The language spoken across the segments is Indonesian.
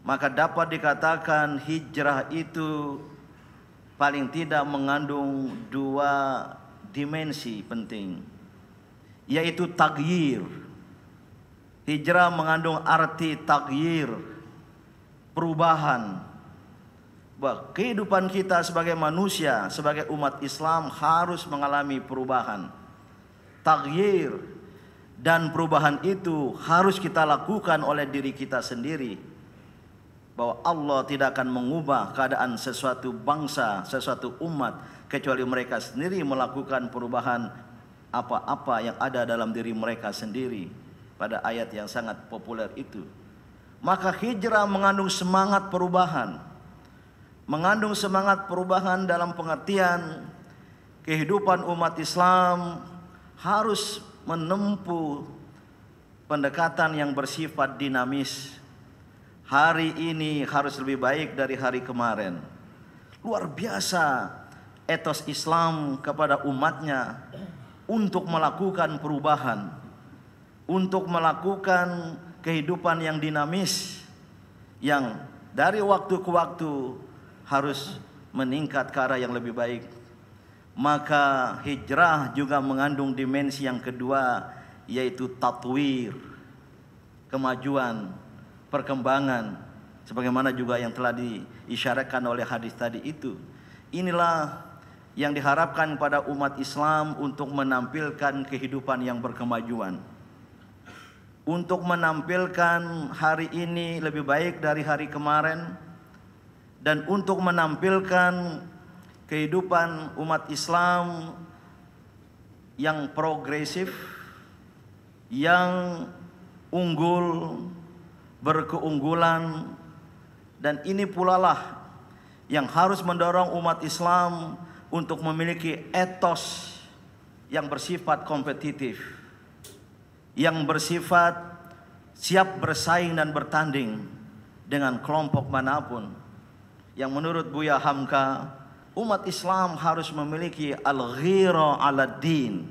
maka dapat dikatakan hijrah itu paling tidak mengandung dua dimensi penting yaitu tagyir hijrah mengandung arti tagyir perubahan. Bahwa kehidupan kita sebagai manusia sebagai umat Islam harus mengalami perubahan. Tagyir dan perubahan itu harus kita lakukan oleh diri kita sendiri bahwa Allah tidak akan mengubah keadaan sesuatu bangsa, sesuatu umat kecuali mereka sendiri melakukan perubahan apa-apa yang ada dalam diri mereka sendiri pada ayat yang sangat populer itu. Maka hijrah mengandung semangat perubahan. Mengandung semangat perubahan dalam pengertian kehidupan umat Islam harus menempuh pendekatan yang bersifat dinamis hari ini harus lebih baik dari hari kemarin. Luar biasa etos Islam kepada umatnya untuk melakukan perubahan, untuk melakukan kehidupan yang dinamis, yang dari waktu ke waktu harus meningkat ke arah yang lebih baik. Maka hijrah juga mengandung dimensi yang kedua yaitu tatwir, kemajuan, perkembangan sebagaimana juga yang telah diisyaratkan oleh hadis tadi itu. Inilah yang diharapkan pada umat Islam untuk menampilkan kehidupan yang berkemajuan. Untuk menampilkan hari ini lebih baik dari hari kemarin dan untuk menampilkan kehidupan umat Islam yang progresif, yang unggul, berkeunggulan. Dan ini pula lah yang harus mendorong umat Islam untuk memiliki etos yang bersifat kompetitif yang bersifat siap bersaing dan bertanding dengan kelompok mana pun. Yang menurut Buya Hamka umat Islam harus memiliki al-ghira ala din.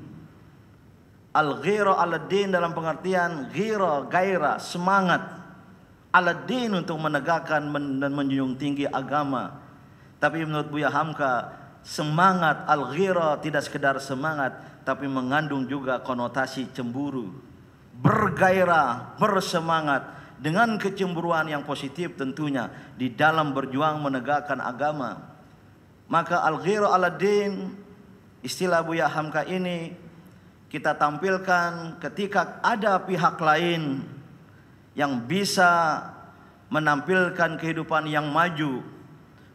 Al-ghira ala din dalam pengertian ghira gairah semangat Aladdin untuk menegakkan dan menjunjung tinggi agama. Tapi menurut Buya Hamka, semangat al-ghira tidak sekedar semangat, tapi mengandung juga konotasi cemburu. Bergairah, bersemangat dengan kecemburuan yang positif tentunya di dalam berjuang menegakkan agama. Maka al-ghira Aladdin istilah Buya Hamka ini kita tampilkan ketika ada pihak lain yang bisa menampilkan kehidupan yang maju.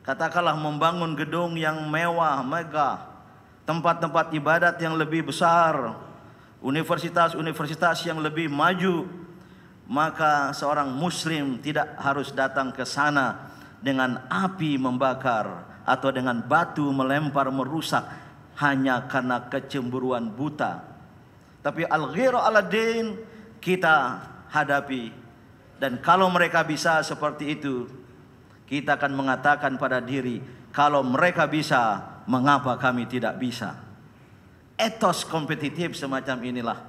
Katakanlah membangun gedung yang mewah, megah, tempat-tempat ibadat yang lebih besar, universitas-universitas yang lebih maju, maka seorang muslim tidak harus datang ke sana dengan api membakar atau dengan batu melempar merusak hanya karena kecemburuan buta. Tapi al-ghira ala-din kita hadapi dan kalau mereka bisa seperti itu, kita akan mengatakan pada diri, kalau mereka bisa, mengapa kami tidak bisa? Etos kompetitif semacam inilah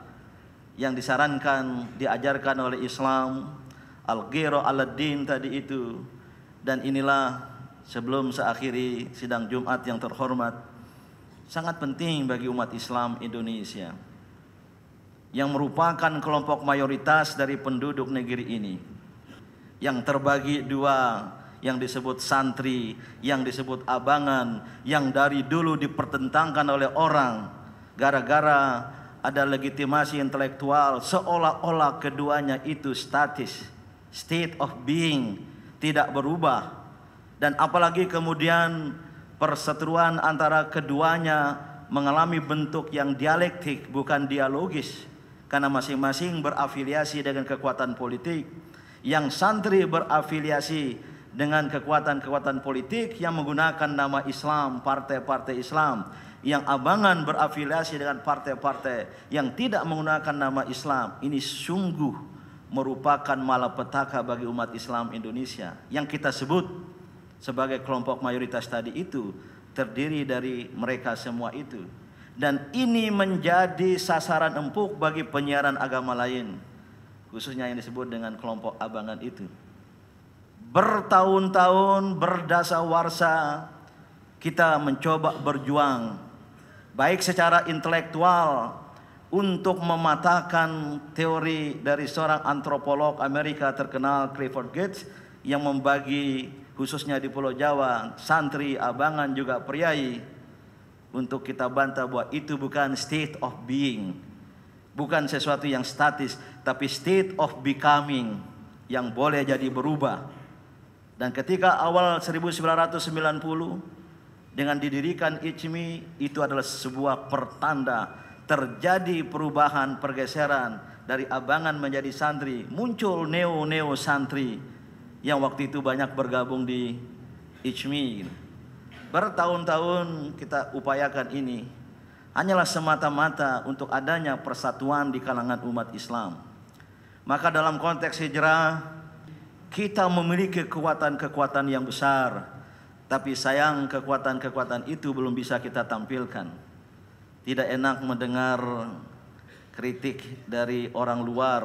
yang disarankan, diajarkan oleh Islam, al-ghira al-din tadi itu. Dan inilah sebelum seakhiri sidang Jumat yang terhormat, sangat penting bagi umat Islam Indonesia yang merupakan kelompok mayoritas dari penduduk negeri ini. Yang terbagi dua yang disebut santri, yang disebut abangan, yang dari dulu dipertentangkan oleh orang gara-gara ada legitimasi intelektual seolah-olah keduanya itu statis, state of being tidak berubah. Dan apalagi kemudian perseteruan antara keduanya mengalami bentuk yang dialektik bukan dialogis karena masing-masing berafiliasi dengan kekuatan politik. Yang santri berafiliasi dengan kekuatan-kekuatan politik yang menggunakan nama Islam, partai-partai Islam, yang abangan berafiliasi dengan partai-partai yang tidak menggunakan nama Islam. Ini sungguh merupakan malapetaka bagi umat Islam Indonesia. Yang kita sebut sebagai kelompok mayoritas tadi itu terdiri dari mereka semua itu dan ini menjadi sasaran empuk bagi penyiaran agama lain khususnya yang disebut dengan kelompok abangan itu. Bertahun-tahun berdasarwarsa kita mencoba berjuang baik secara intelektual untuk mematahkan teori dari seorang antropolog Amerika terkenal Clifford Gates yang membagi khususnya di Pulau Jawa santri, abangan juga priai untuk kita bantah bahwa itu bukan state of being. Bukan sesuatu yang statis tapi state of becoming yang boleh jadi berubah. Dan ketika awal 1990 dengan didirikan ICMI itu adalah sebuah pertanda terjadi perubahan pergeseran dari abangan menjadi santri. Muncul neo-neo santri yang waktu itu banyak bergabung di ICMI bertahun-tahun kita upayakan ini hanyalah semata-mata untuk adanya persatuan di kalangan umat Islam maka dalam konteks hijrah kita memiliki kekuatan-kekuatan yang besar, tapi sayang kekuatan-kekuatan itu belum bisa kita tampilkan. Tidak enak mendengar kritik dari orang luar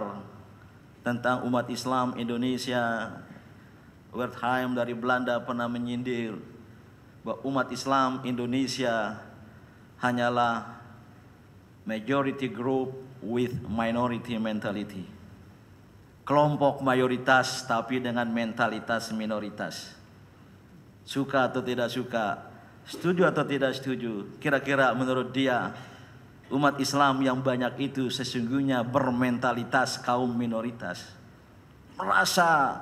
tentang umat Islam Indonesia. Wertheim dari Belanda pernah menyindir bahwa umat Islam Indonesia hanyalah majority group with minority mentality kelompok mayoritas tapi dengan mentalitas minoritas. Suka atau tidak suka, setuju atau tidak setuju, kira-kira menurut dia umat Islam yang banyak itu sesungguhnya bermentalitas kaum minoritas. Merasa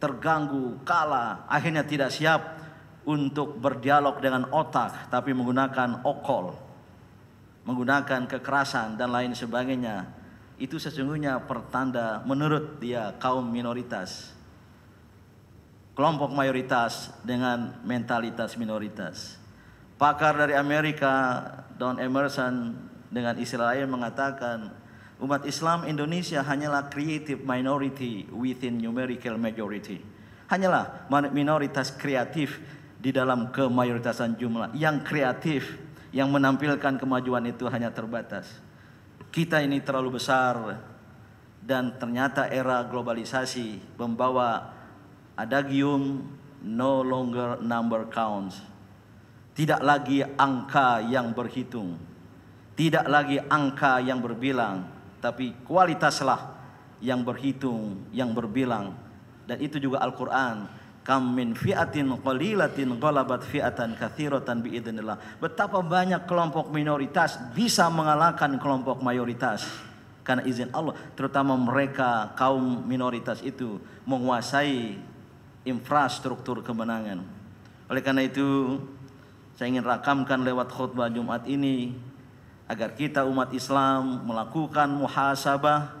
terganggu, kalah, akhirnya tidak siap untuk berdialog dengan otak tapi menggunakan okol, menggunakan kekerasan dan lain sebagainya itu sesungguhnya pertanda menurut dia kaum minoritas. Kelompok mayoritas dengan mentalitas minoritas. Pakar dari Amerika Don Emerson dengan istilah lain mengatakan umat Islam Indonesia hanyalah creative minority within numerical majority. Hanyalah minoritas kreatif di dalam kemayoritasan jumlah. Yang kreatif, yang menampilkan kemajuan itu hanya terbatas kita ini terlalu besar dan ternyata era globalisasi membawa adagium no longer number counts. Tidak lagi angka yang berhitung. Tidak lagi angka yang berbilang, tapi kualitaslah yang berhitung, yang berbilang. Dan itu juga Al-Qur'an Kam min fi'atin qalilatin ghalabat fi'atan katsiratan biidznillah. Betapa banyak kelompok minoritas bisa mengalahkan kelompok mayoritas karena izin Allah, terutama mereka kaum minoritas itu menguasai infrastruktur kemenangan. Oleh karena itu, saya ingin rakamkan lewat khutbah Jumat ini agar kita umat Islam melakukan muhasabah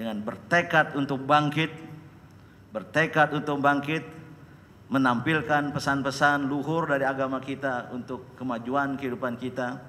dengan bertekad untuk bangkit bertekad untuk bangkit menampilkan pesan-pesan luhur dari agama kita untuk kemajuan kehidupan kita.